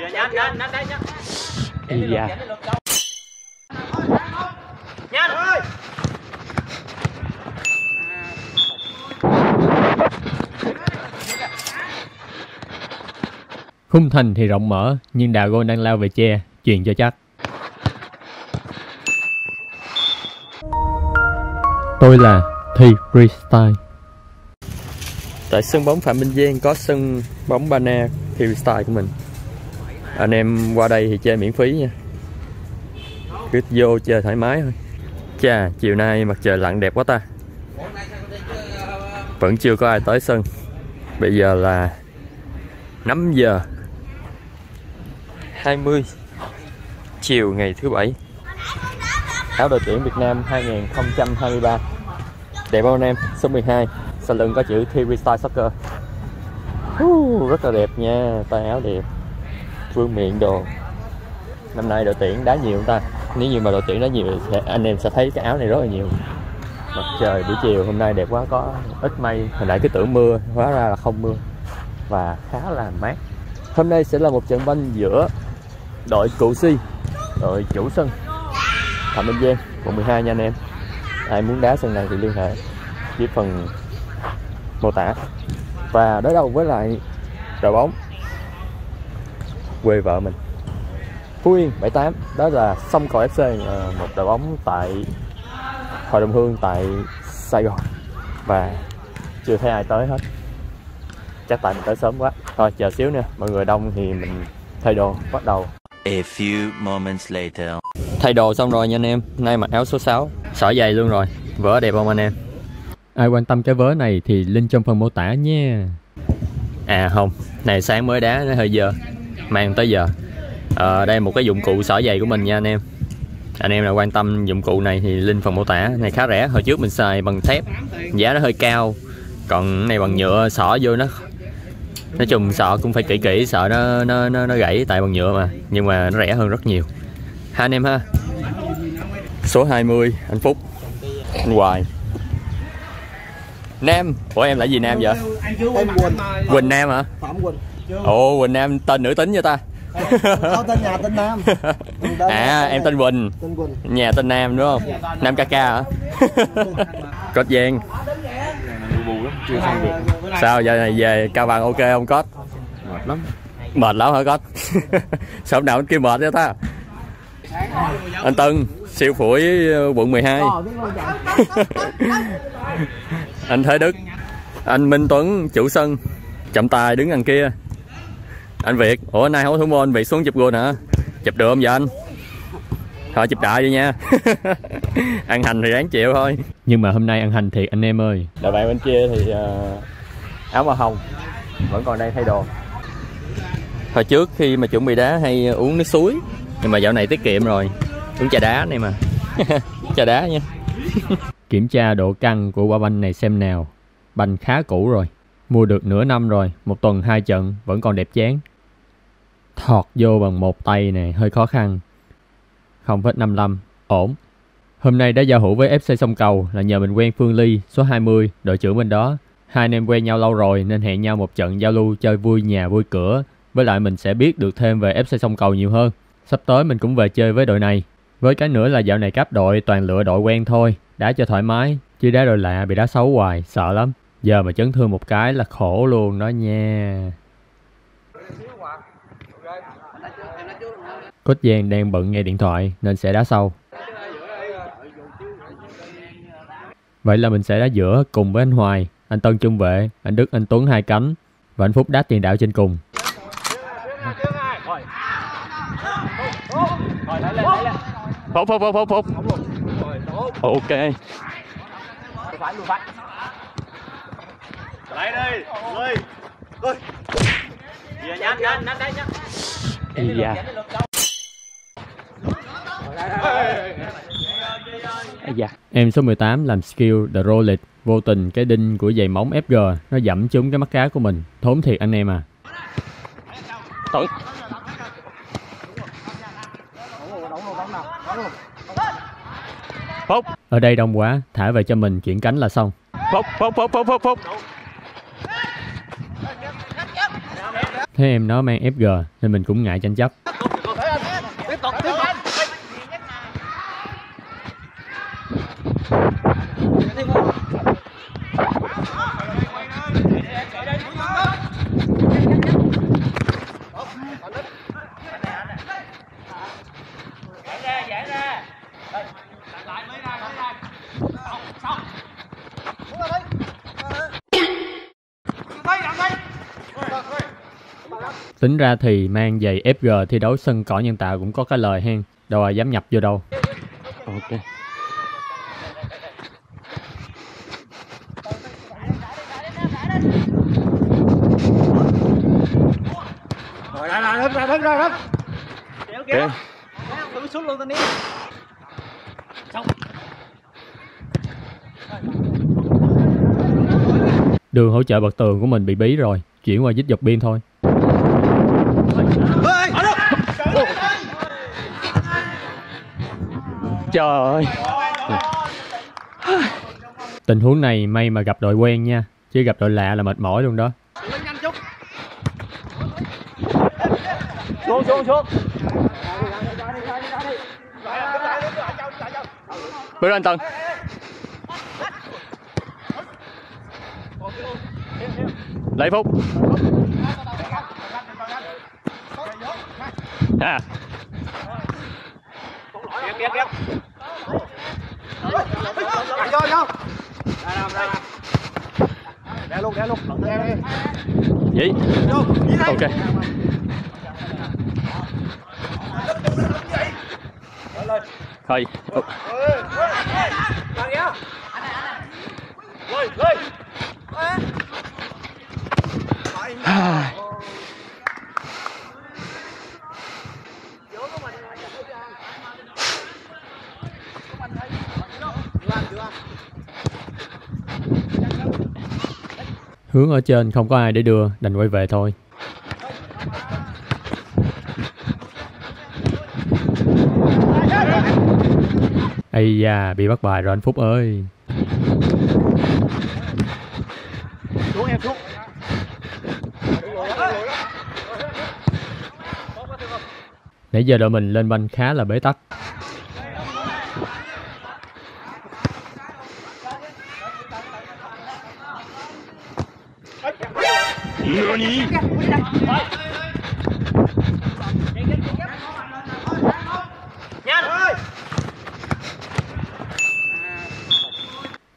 Giờ nhanh nhanh nhanh đây nhanh. Khung thành thì rộng mở, nhưng Dragon đang lao về che, truyền cho chắc. Tôi là Thi Freestyle. Tại sân bóng Phạm Minh Giang có sân bóng Bana style của mình. Anh em qua đây thì chơi miễn phí nha. Cứ vô chơi thoải mái thôi. Chà, chiều nay mặt trời lặn đẹp quá ta. Vẫn chưa có ai tới sân. Bây giờ là 5 giờ 20 chiều ngày thứ bảy áo đội tuyển Việt Nam 2023 đẹp không anh em số 12 sau lưng có chữ Thi Style Soccer. Uh, rất là đẹp nha tay áo đẹp vương miện đồ. Năm nay đội tuyển đá nhiều không ta? Nếu như mà đội tuyển đá nhiều thì anh em sẽ thấy cái áo này rất là nhiều. Mặt trời buổi chiều hôm nay đẹp quá có ít mây. Hồi nãy cứ tưởng mưa hóa ra là không mưa. Và khá là mát. Hôm nay sẽ là một trận banh giữa đội cụ si đội chủ sân Phạm Minh Giang. Quận 12 nha anh em. Ai muốn đá sân này thì liên hệ với phần mô tả. Và đối đầu với lại đội bóng quê vợ mình. Phú Yên 78 đó là sông cầu FC ờ, một đội bóng tại Hội đồng Hương tại Sài Gòn. Và chưa thấy ai tới hết. Chắc tại mình tới sớm quá. Thôi chờ xíu nha mọi người đông thì mình thay đồ bắt đầu. A few moments later. thay đồ xong rồi nha anh em. Nay mặc áo số 6 xỏ giày luôn rồi. Vớ đẹp không anh em ai quan tâm cái vớ này thì link trong phần mô tả nha. À không. Này sáng mới đá nó hơi dơ. Mang tới giờ. À, đây một cái dụng cụ xỏ giày của mình nha anh em. Anh em nào quan tâm dụng cụ này thì link phần mô tả. Này khá rẻ. Hồi trước mình xài bằng thép. Giá nó hơi cao. Còn này bằng nhựa xỏ vô nó nói chung sợ cũng phải kỹ kỹ sợ nó nó nó, nó gãy tại bằng nhựa mà. Nhưng mà nó rẻ hơn rất nhiều. Hai anh em ha. Số 20 anh Phúc. Anh Hoài. Nam. Ủa em là gì Nam vậy? Tên Quỳnh. Quỳnh Nam hả? Phạm Quỳnh. Ồ Quỳnh Nam tên nữ tính vậy ta? Có tên nhà tên Nam. Tên tên À em tên Quỳnh. Tên Quỳnh. Nhà tên Nam đúng không? Nam ca ca hả? Cốt Giang. Sao giờ này về cao bằng ok không Cốt? Mệt lắm. Mệt lắm hả Cốt? Sao hôm nào anh kêu mệt vậy ta? Anh Tân siêu phủi ờ, quận 12 Ờ biết không chồng anh Thế Đức. Anh Minh Tuấn chủ sân. Trọng tài đứng đằng kia. Anh Việt. Ủa nay không có thủ môn Việt xuống chụp gôn hả? Chụp được không vậy anh? Thôi chụp đại đi nha. Ăn hành thì ráng chịu thôi. Nhưng mà hôm nay ăn hành thiệt anh em ơi. Đội bạn bên kia thì ờ, áo màu hồng. Vẫn còn đang thay đồ. Hồi trước khi mà chuẩn bị đá hay uống nước suối. Nhưng mà dạo này tiết kiệm rồi. Uống trà đá này mà. Trà đá nha Kiểm tra độ căng của quả banh này xem nào. Banh khá cũ rồi. Mua được nửa năm rồi, một tuần hai trận vẫn còn đẹp chán. Thọt vô bằng một tay này hơi khó khăn. 0,55, ổn. Hôm nay đã giao hữu với FC Sông Cầu là nhờ mình quen Phương Ly, số 20, đội trưởng bên đó. Hai anh em quen nhau lâu rồi nên hẹn nhau một trận giao lưu chơi vui nhà vui cửa. Với lại mình sẽ biết được thêm về FC Sông Cầu nhiều hơn. Sắp tới mình cũng về chơi với đội này. Với cái nữa là dạo này cáp đội toàn lựa đội quen thôi, đá cho thoải mái, chứ đá đội lạ bị đá xấu hoài, sợ lắm. Giờ mà chấn thương một cái là khổ luôn đó nha. Cốt Giang đang bận nghe điện thoại nên sẽ đá sau. Vậy là mình sẽ đá giữa cùng với anh Hoài, anh Tân trung vệ, anh Đức, anh Tuấn hai cánh và anh Phúc đá tiền đạo trên cùng. Phúc, Phúc, Phúc, Phúc, Phúc. Ok. lại đi ơi ơi Giờ nhanh nhanh nhanh đây nhanh. Ây da. Em số 18 làm skill The Rolex Vô tình cái đinh của giày móng FG Nó dẫm trúng cái mắt cá của mình. Thốn thiệt anh em à. Tuấn Phúc. Ở đây đông quá Thả về cho mình chuyển cánh là xong. Phúc Phúc Phúc Phúc Phúc Phúc. Thế em nó mang FG nên mình cũng ngại tranh chấp. tiếp tục tiếp tục Tính ra thì mang giày FG thi đấu sân cỏ nhân tạo cũng có cái lời hen. Đâu ai dám nhập vô đâu. Ok. rồi ra ra đứng ra đứng ra đứng kéo kéo tôi xuống luôn tên đi Đường hỗ trợ bật tường của mình bị bí rồi. Chuyển qua dít dọc biên thôi. Trời ơi. Tình huống này may mà gặp đội quen nha. Chứ gặp đội lạ là mệt mỏi luôn đó. xuống xuống xuống Bước lên Tân. Lấy phút. À, kéo kéo kéo vô vô ra ra ra đè luôn đè luôn đè đi vậy. vô đây Ok. Thôi. Lên lên Hướng ở trên không có ai để đưa, đành quay về thôi. Ây da, bị bắt bài rồi anh Phúc ơi. xuống em xuống Nãy giờ đội mình lên banh khá là bế tắc.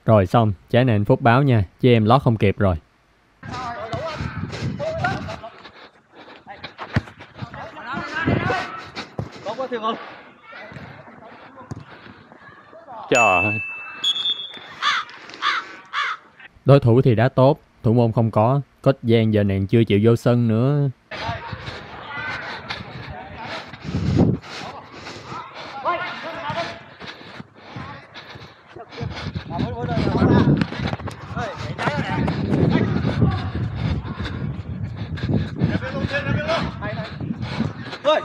Rồi xong, trái này anh Phúc báo nha, chứ em lót không kịp rồi. Trời Đối thủ thì đã tốt, thủ môn không có. Có gian giờ nàng chưa chịu vô sân nữa. Ơi.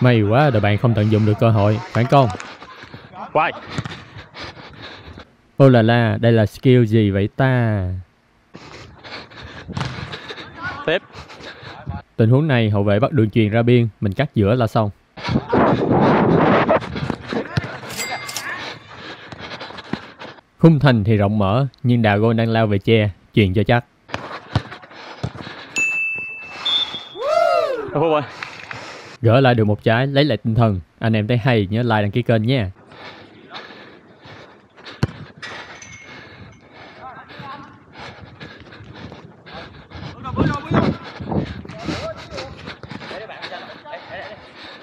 May quá đội bạn không tận dụng được cơ hội. Phản công. Quay. Ô là la, đây là skill gì vậy ta? Tiếp. Tình huống này hậu vệ bắt đường truyền ra biên, mình cắt giữa là xong. Khung thành thì rộng mở, nhưng đà gôn đang lao về che, truyền cho chắc. Gỡ lại được một trái, lấy lại tinh thần. Anh em thấy hay, nhớ like đăng ký kênh nha.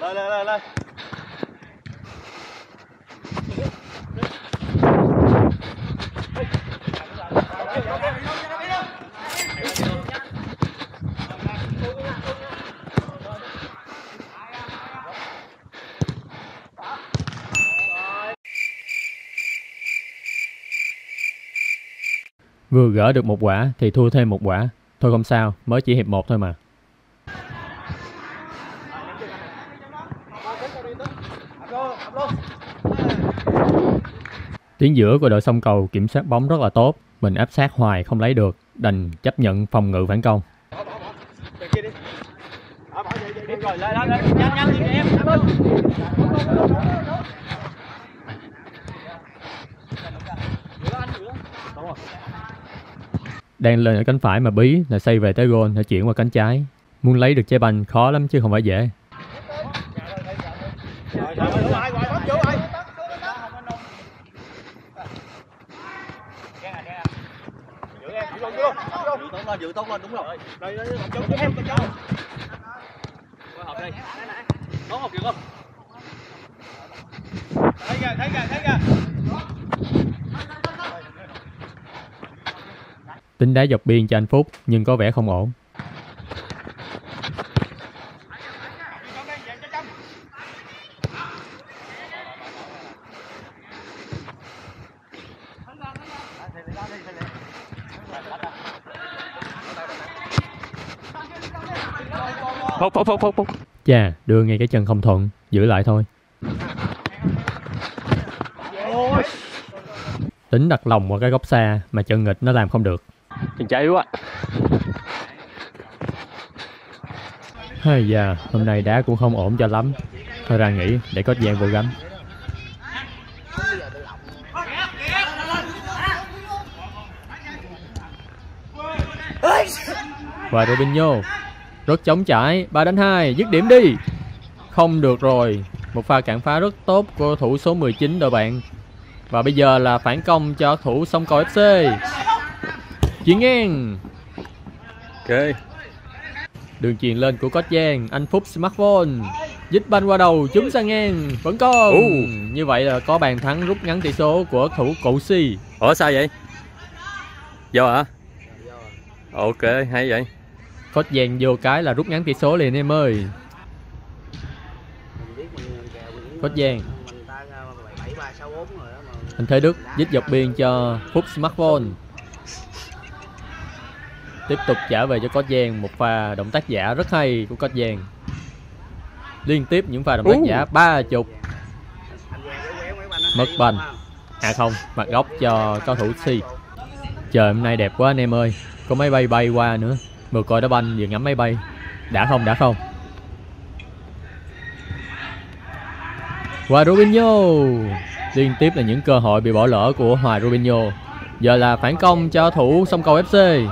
Lên lên lên lên. Vừa gỡ được một quả thì thua thêm một quả. Thôi không sao, mới chỉ hiệp một thôi mà. tiếng. Tuyến giữa của đội sông cầu kiểm soát bóng rất là tốt. Mình áp sát hoài không lấy được. Đành chấp nhận phòng ngự phản công. Rồi, lại, lại, lại. Nhanh, nhanh em. Em ơi. Đang lên ở cánh phải mà bí là xây về tới gôn, đã chuyển qua cánh trái. Muốn lấy được trái banh khó lắm chứ không phải dễ. Giữ em, giữ luôn, giữ. Tốt lên, đúng rồi. Chống chống đi. Đón không? Thấy kìa, thấy kìa, thấy kìa. Tính đá dọc biên cho anh Phúc nhưng có vẻ không ổn. Phúc, phúc, phúc, phúc, phúc. Chà, đưa ngay cái chân không thuận, giữ lại thôi. Tính đặt lòng qua cái góc xa mà chân nghịch nó làm không được. Chân cháy quá. á. Hay da, hôm nay đá cũng không ổn cho lắm. Thôi ra nghỉ để có gian vô gánh. Và Robinho rất chống chải, 3 đánh 2, dứt điểm đi. Không được rồi. Một pha cản phá rất tốt của thủ số 19 đội bạn. Và bây giờ là phản công cho thủ sông cầu FC. Chuyển ngang. Ok. Đường chuyền lên của Cốt Giang, anh Phúc smartphone. Dích banh qua đầu, trúng sang ngang, vẫn còn. Như vậy là có bàn thắng rút ngắn tỷ số của thủ cụ Si. Ủa sao vậy? Do hả? Ok, hay vậy. Cốt Giang vô cái là rút ngắn tỷ số liền em ơi. Cốt Giang. Anh Thế Đức dít dọc biên cho Phúc Smartphone. Tiếp tục trả về cho Cốt Giang một pha động tác giả rất hay của Cốt Giang. Liên tiếp những pha động tác giả ba chục. Mất banh. À không, mặt góc cho cao thủ Si. Trời hôm nay đẹp quá anh em ơi. Có máy bay bay qua nữa. Vừa coi đá banh vừa ngắm máy bay. Đã không, đã không. Và Robinho Liên tiếp là những cơ hội bị bỏ lỡ của Hoài Robinho Giờ là phản công cho thủ sông cầu FC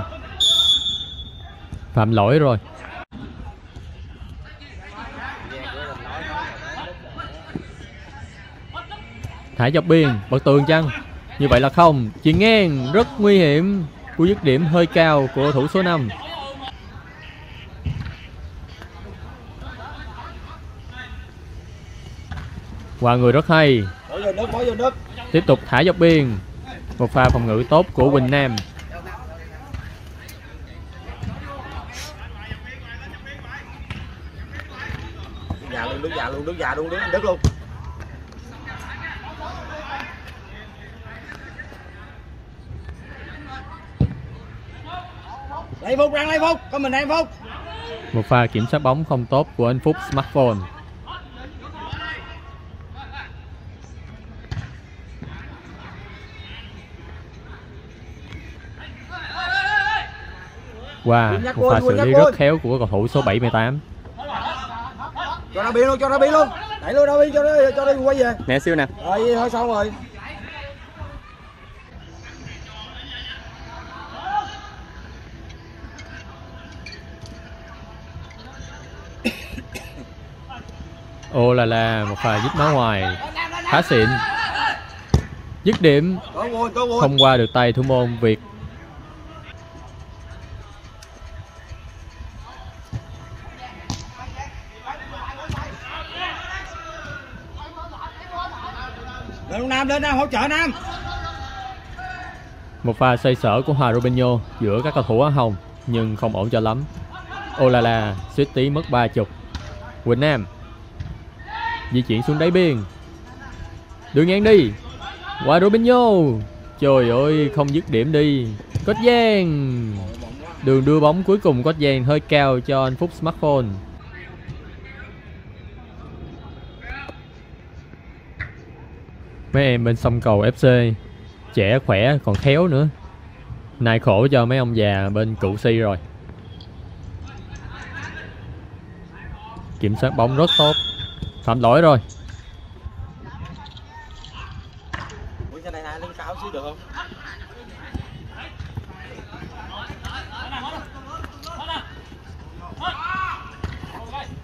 Phạm lỗi rồi. Thả dọc biên, bật tường chăng? Như vậy là không Chuyền ngang, rất nguy hiểm. Cú dứt điểm hơi cao của thủ số 5 Qua người rất hay. Tiếp tục thả dọc biên. Một pha phòng ngự tốt của Quỳnh Nam Đứng già luôn, già luôn, đứng già luôn, đứng đứng luôn. Lấy Phúc, răng lấy Phúc, có mình em Phúc. Một pha kiểm soát bóng không tốt của anh Phúc Smartphone Wow, một pha xử lý rất khéo của cầu thủ số 78 Cho ra biên luôn, cho ra biên luôn. Đẩy luôn ra biên cho nó cho nó quay về. Nè siêu nè Rồi thôi xong rồi. Ô là là một pha dứt máu ngoài Khá xịn Dứt điểm không qua được tay thủ môn Việt Lên luôn Nam, lên Nam hỗ trợ Nam. Một pha xoay sở của Hòa Robinho giữa các cầu thủ áo hồng nhưng không ổn cho lắm. Olala suýt tí mất ba chục. Quỳnh Nam di chuyển xuống đáy biên. Đường ngang đi. Qua Robinho. Trời ơi, không dứt điểm đi. Cốt Giang. Đường đưa bóng cuối cùng Cốt Giang hơi cao cho anh Phúc Smartphone. Mấy em bên sông cầu FC trẻ khỏe còn khéo nữa. Nay khổ cho mấy ông già bên cụ si rồi. Kiểm soát bóng rất tốt. Phạm lỗi rồi.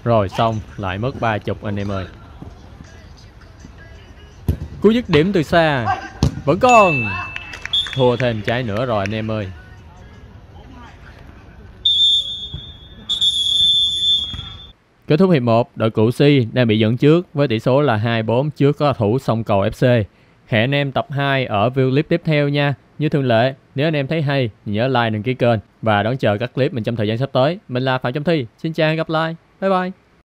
Rồi xong. Lại mất ba chục anh em ơi cú dứt điểm từ xa vẫn còn thua thêm trái nữa rồi anh em ơi Kết thúc hiệp 1, đội cũ Si đang bị dẫn trước với tỷ số là 2-4 trước có thủ sông cầu FC. Hẹn anh em tập 2 ở view clip tiếp theo nha. Như thường lệ, nếu anh em thấy hay, nhớ like đăng ký kênh và đón chờ các clip mình trong thời gian sắp tới. Mình là Phạm trọng Thi, xin chào và hẹn gặp lại. Bye bye.